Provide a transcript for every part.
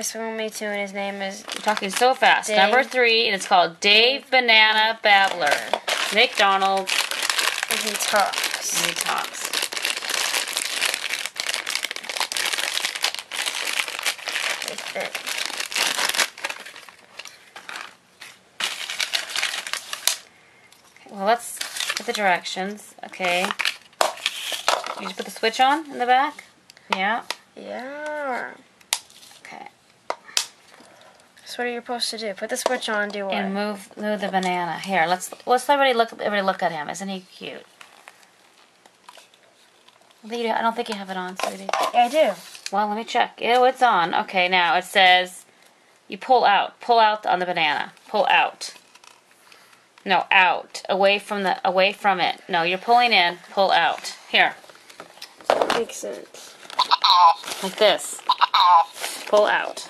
It's from me too, and his name is You're talking so fast. Dave. Number three, and it's called Dave Banana Babbler. McDonald's. and he talks. And he talks. Well, let's get the directions. Okay. You just put the switch on in the back? Yeah. Yeah. What are you supposed to do? Put the switch on. Do what? And move move the banana. Here, let's let's everybody look everybody look at him. Isn't he cute? I don't think you have it on, sweetie. yeah, I do. Well, let me check. Oh, it's on. Okay, now it says you pull out. Pull out on the banana. Pull out. No, out. Away from the away from it. No, you're pulling in. Pull out. Here. Makes sense. Like this. Pull out.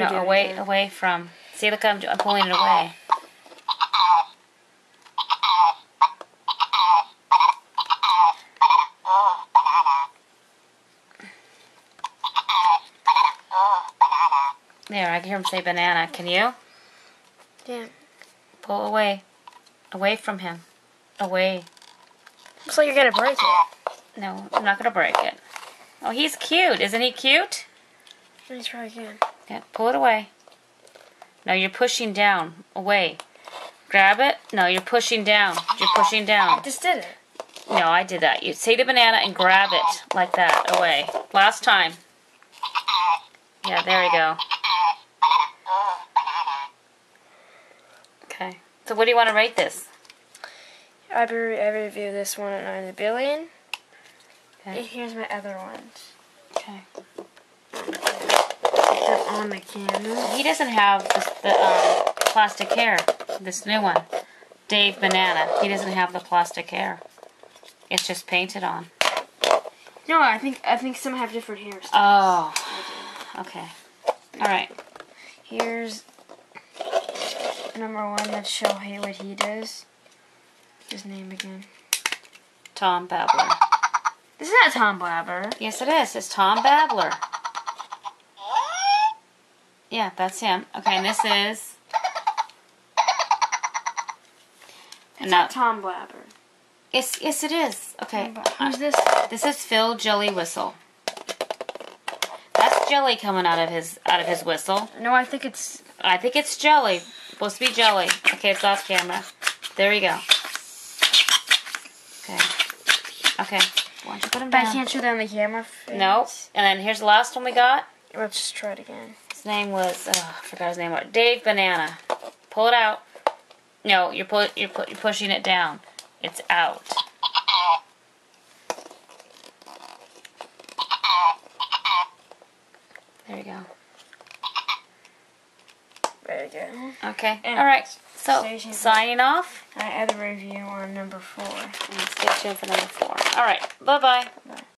No, doing away away from. See, look, I'm, I'm pulling it away. There, I can hear him say banana. Can you? Yeah. Pull away. Away from him. Away. Looks like you're gonna break it. No, I'm not going to break it. Oh, he's cute. Isn't he cute? Let me try Yeah, pull it away. No, you're pushing down. Away. Grab it. No, you're pushing down. You're pushing down. I just did it. No, I did that. You see the banana and grab it like that. Away. Last time. Yeah, there we go. Okay. So what do you want to rate this? I, re- I review this one at 9 billion. Okay. And here's my other ones. Okay. On the camera. He doesn't have the, the um, plastic hair. This new one. Dave Banana. He doesn't have the plastic hair. It's just painted on. No, I think I think some have different hairstyles. Oh. Okay. All right. Here's number one. Let's show you what he does. His name again. Tom Babbler. This is not Tom Blabber. Yes, it is. It's Tom Babbler. Yeah, that's him. Okay, and this is. It's No. not Tom Blabber. Yes, yes, it is. Okay. Who's this? This is Phil Jelly Whistle. That's jelly coming out of his out of his whistle. No, I think it's. I think it's jelly. Supposed to be jelly. Okay, it's off camera. There we go. Okay. Okay. Why don't you put him But I can't show that on the camera. Nope. And then here's the last one we got. Let's just try it again. His name was oh, I forgot his name. What? Dave Banana. Pull it out. No, you're pu- you're, pu- you're pushing it down. It's out. There you go. There you go. Okay. And All right. So signing off. I had a review on number four. And stay tuned for number four. All right. Bye bye. Bye.